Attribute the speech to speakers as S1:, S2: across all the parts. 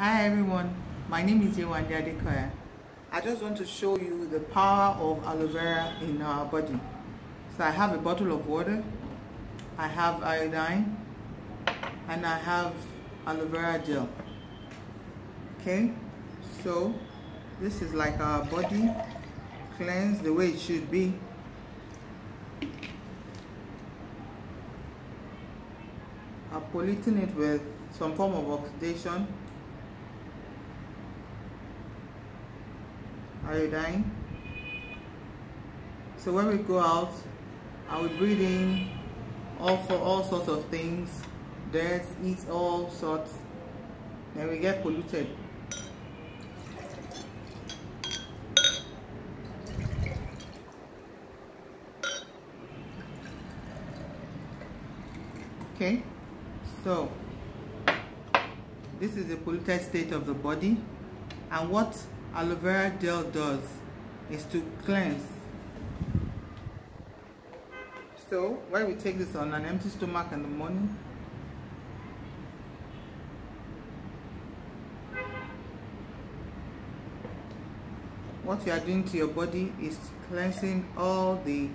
S1: Hi everyone, my name is Yewande Adekoya. I just want to show you the power of aloe vera in our body. So I have a bottle of water, I have iodine, and I have aloe vera gel. Okay, so this is like our body cleanse the way it should be. I'm polluting it with some form of oxidation iodine so when we go out I will breathe in all for all sorts of things dirt eat all sorts. Then we get polluted. Okay so this is the polluted state of the body. And what aloe vera gel does is to cleanse. So when we take this on an empty stomach in the morning? What you are doing to your body is cleansing all the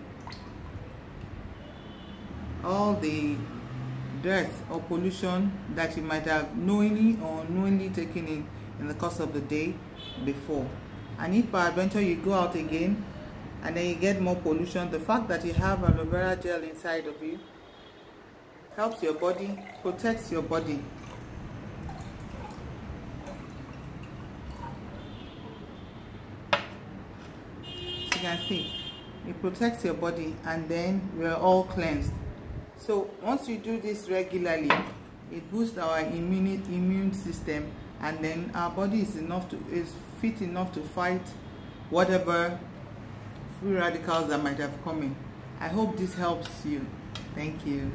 S1: all the dirt or pollution that you might have knowingly or unknowingly taken in in the course of the day before. And if by adventure you go out again and then you get more pollution the fact that you have aloe vera gel inside of you helps your body protects your body. You can see it protects your body and then we're all cleansed. So once you do this regularly it boosts our immune immune system and then our body is enough to is fit enough to fight whatever free radicals that might have come in. I hope this helps you. Thank you